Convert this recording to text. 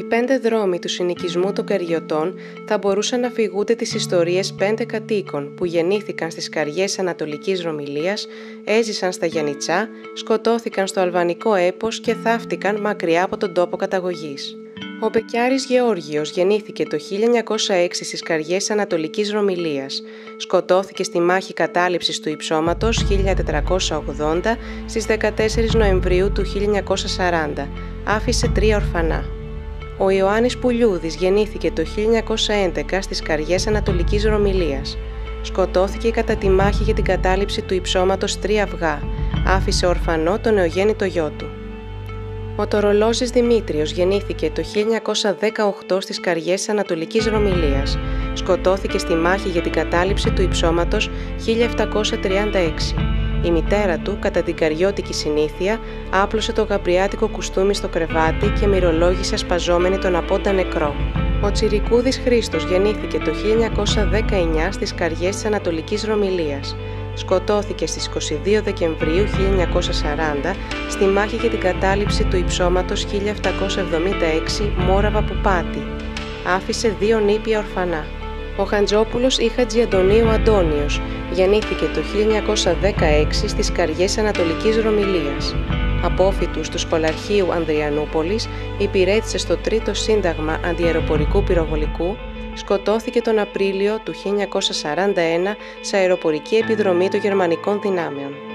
Οι πέντε δρόμοι του συνοικισμού των Καριωτών θα μπορούσαν να φυγούνται τις ιστορίες πέντε κατοίκων που γεννήθηκαν στις καριές Ανατολικής Ρωμιλίας, έζησαν στα Γιαννιτσά, σκοτώθηκαν στο Αλβανικό έπος και θαύτηκαν μακριά από τον τόπο καταγωγής. Ο Μπεκιάρης Γεώργιος γεννήθηκε το 1906 στις καριές Ανατολικής Ρωμιλίας. Σκοτώθηκε στη μάχη κατάληψης του υψώματος 1480 στις 14 Νοεμβρίου του 1940. Άφησε τρία ορφανά. Ο Ιωάννης Πουλιούδης γεννήθηκε το 1911 στις καριές Ανατολικής Ρωμιλίας. Σκοτώθηκε κατά τη μάχη για την κατάληψη του υψώματος τρία αυγά. Άφησε ορφανό τον νεογέννητο γιο του. Ο Τορολόζης Δημήτριος γεννήθηκε το 1918 στις καριές Ανατολικής Ρωμιλίας. Σκοτώθηκε στη μάχη για την κατάληψη του υψώματος 1736. Η μητέρα του, κατά την καριώτικη συνήθεια, άπλωσε το γαμπριάτικο κουστούμι στο κρεβάτι και μυρολόγησε ασπαζόμενη τον απόντα νεκρό. Ο Τσιρικούδης Χρήστος γεννήθηκε το 1919 στις καριές της Ανατολικής Ρωμιλίας. Σκοτώθηκε στις 22 Δεκεμβρίου 1940 στη μάχη για την κατάληψη του υψώματος 1776 Μόραβα Πουπάτη. Άφησε δύο νήπια ορφανά. Ο Χαντζόπουλος ή Χατζιαντονίου Αντώνιος γεννήθηκε το 1916 στις καριές Ανατολικής Ρωμιλίας. Απόφοιτους του Σχολαρχείου Ανδριανούπολης, υπηρέτησε στο Τρίτο Σύνταγμα Αντιεροπορικού Πυροβολικού, σκοτώθηκε τον Απρίλιο του 1941 σε αεροπορική επιδρομή των γερμανικών δυνάμεων.